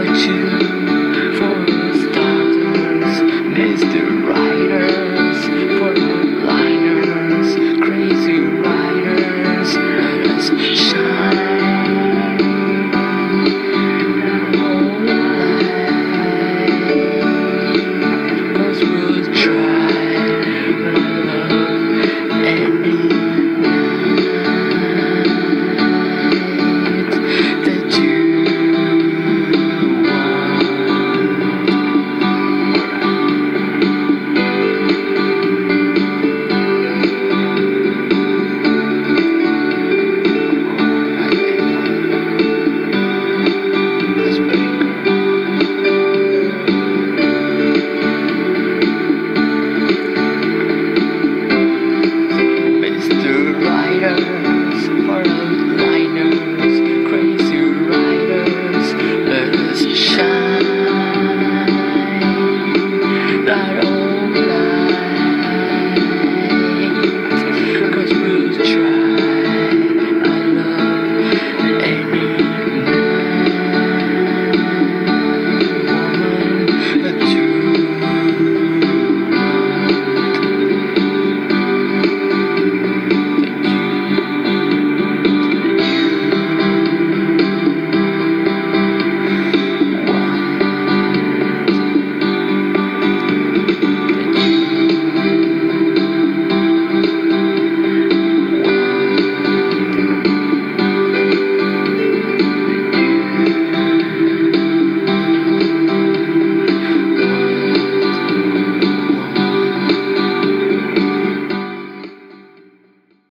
without you. Yeah.